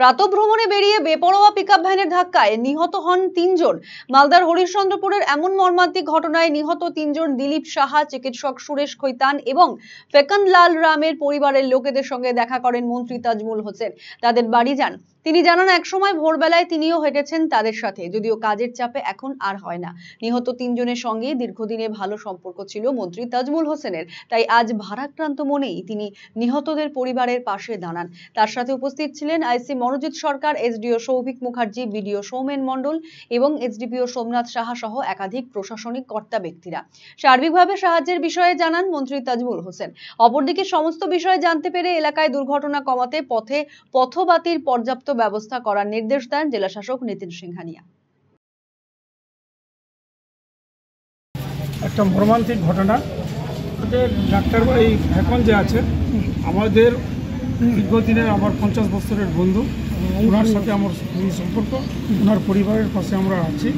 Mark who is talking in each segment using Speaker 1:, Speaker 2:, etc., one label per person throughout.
Speaker 1: প্রাতভ্রমণে বেরিয়ে বেপরোয়া পিকআপ ভ্যানের ধাক্কায় নিহত হন তিনজন। মালদার হরিশ্চন্দ্রপুরের এমন মর্মান্তিক ঘটনায় নিহত তিনজন দিলীপ সাহা, চিকিৎসক সুরেশ খৈতান এবং ফেকন লাল রামের পরিবারের লোকেদের সঙ্গে দেখা করেন মন্ত্রী তাজমুল হোসেন। তাদের বাড়ি যান তিনি জানান একসময় ভোরবেলায় তিনিও হেঁটেছেন তাদের সাথে, যদিও কাজের চাপে এখন আর হয় না। নিহত তিনজনের সঙ্গে দীর্ঘদিনে ভালো সম্পর্ক ছিল মন্ত্রী তাজমুল হোসেনের, তাই আজ ভারাক্রান্ত মনেই তিনি নিহতদের পরিবারের পাশে দাঁড়ান। তার সাথে উপস্থিত ছিলেন IC Manojit Sarkar, SDO Souvik Mukherjee, BDO Soumen Mondal এবং এসডিপিও সোমনাথ সাহা সহ একাধিক প্রশাসনিক কর্তা ব্যক্তিরা। সার্বিকভাবে সাহায্যের বিষয়ে জানান মন্ত্রী তাজমুল হোসেন। অপরদিকে সমস্ত বিষয়ে জানতে পেরে এলাকায় দুর্ঘটনা কমাতে পথে পথবাতির পর্যাপ্ত ব্যবস্থা করার নির্দেশ দেন জেলাশাসক নিতিন সিংহানিয়া।
Speaker 2: একটা মর্মান্তিক ঘটনা। ডাক্তার এই এখন যে আছে আমাদের দীর্ঘদিনের আমার পঞ্চাশ বছরের বন্ধু ওনার সাথে আমার খুবই সম্পর্ক ওনার পরিবারের পাশে আমরা আছি।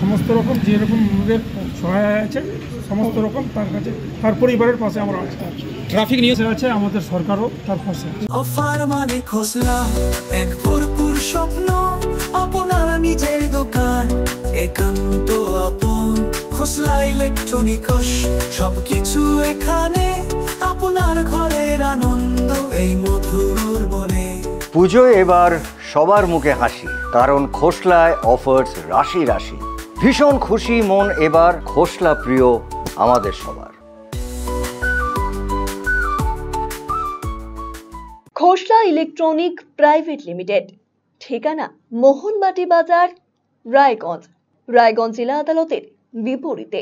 Speaker 2: সমস্ত রকম যেরকম আমাদের সহায় আছে সমস্ত রকম তার কাছে তার পরিবারের পাশে আমরা আছি। ট্রাফিক নিউজ আছে আমাদের সরকারও তার পাশে আছে।
Speaker 3: স্বপ্ন আপনার নিজের দোকান। একান্ত আপন খোসলা ইলেকট্রনিকস সবকিছু এখানে আপনার ঘরের আনন্দ এই মধুর বনে
Speaker 4: পুজোয় এবার সবার মুখে হাসি কারণ খোসলায় অফার্স রাশি রাশি। ভীষণ খুশি মন এবার খোসলা প্রিয় আমাদের সবার।
Speaker 5: খোসলা ইলেকট্রনিক প্রাইভেট লিমিটেড ঠিকানা মোহনবাটি বাজার রায়গঞ্জ। রায়গঞ্জ জেলা আদালতের বিপরীতে।